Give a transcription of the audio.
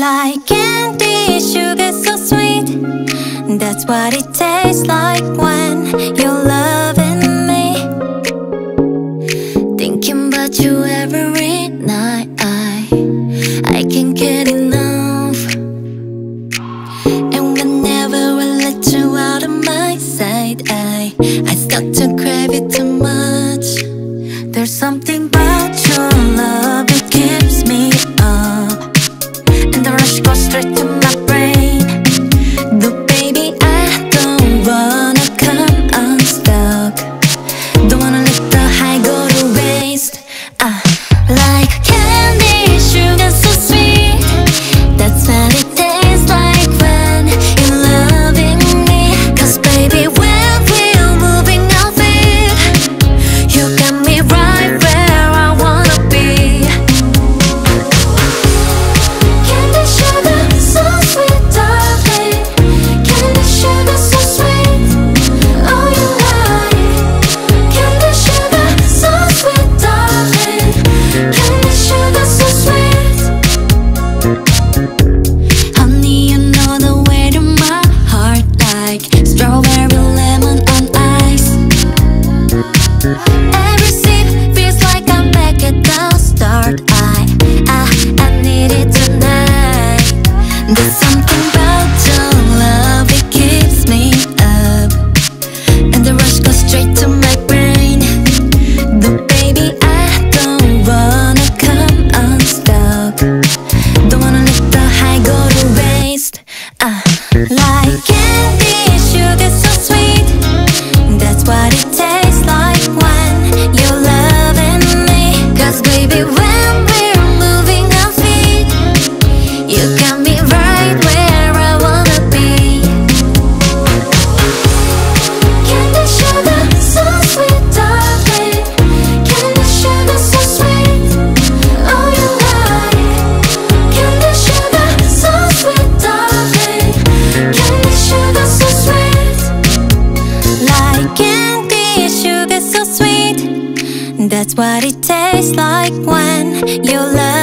Like candy, sugar so sweet. That's what it tastes like when you're loving me. Thinking about you every night. I, I can't get enough. And whenever I let you out of my sight I, I start to go straight to my something That's what it tastes like when you love